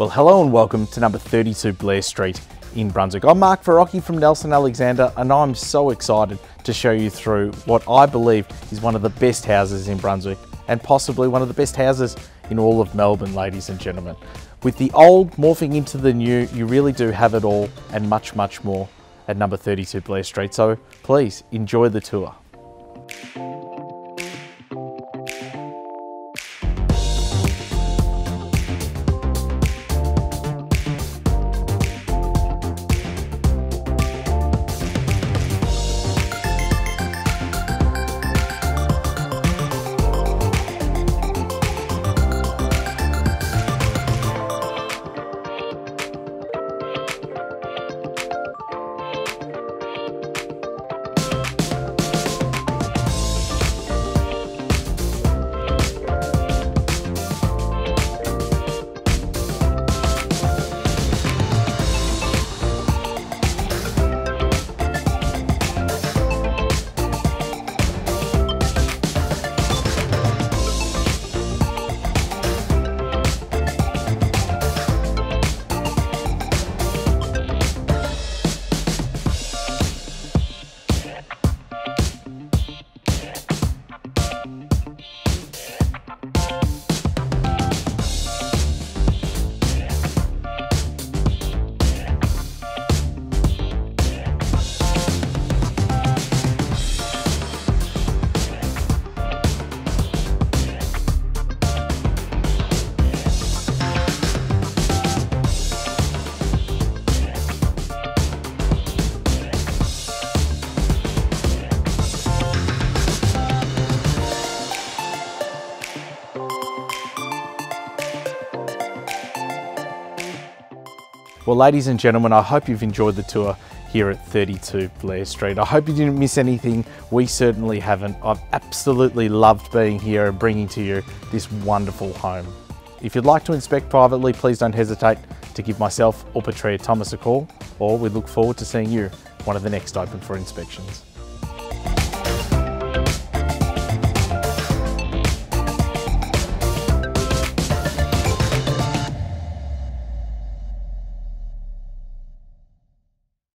Well, hello and welcome to number 32 Blair Street in Brunswick. I'm Mark Verrocchi from Nelson Alexander and I'm so excited to show you through what I believe is one of the best houses in Brunswick and possibly one of the best houses in all of Melbourne, ladies and gentlemen. With the old morphing into the new, you really do have it all and much, much more at number 32 Blair Street. So please enjoy the tour. Well, ladies and gentlemen, I hope you've enjoyed the tour here at 32 Blair Street. I hope you didn't miss anything. We certainly haven't. I've absolutely loved being here and bringing to you this wonderful home. If you'd like to inspect privately, please don't hesitate to give myself or Petrea Thomas a call, or we look forward to seeing you one of the next open for inspections.